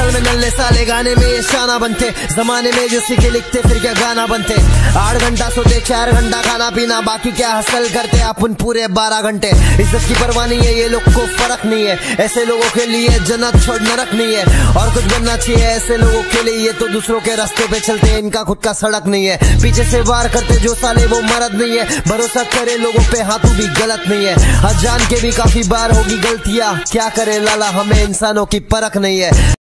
असल में नल्ले साले गाने में ये शाना बनते। जमाने में जो सीखे लिखते, फिर क्या गाना बनते? आठ घंटा सोते, चार घंटा खाना पीना, बाकी क्या हसल करते अपन पूरे बारह घंटे? इज़्ज़त की परवाह नहीं है, ये लोग को फ़र्क नहीं है। ऐसे लोगों के लिए जन्नत छोड़ नरक नहीं है। और कुछ बनना चाहिए ऐसे लोगों के लिए, ये तो दूसरों के रास्ते पे चलते हैं, इनका खुद का सड़क नहीं है। पीछे से वार करते जो साले, वो मरद नहीं है। भरोसा करे लोगों पे, हाथों भी गलत नहीं है। हर जान के भी काफ़ी बार होगी गलतियाँ। क्या करे लाला, हमें इंसानों की परख नहीं है।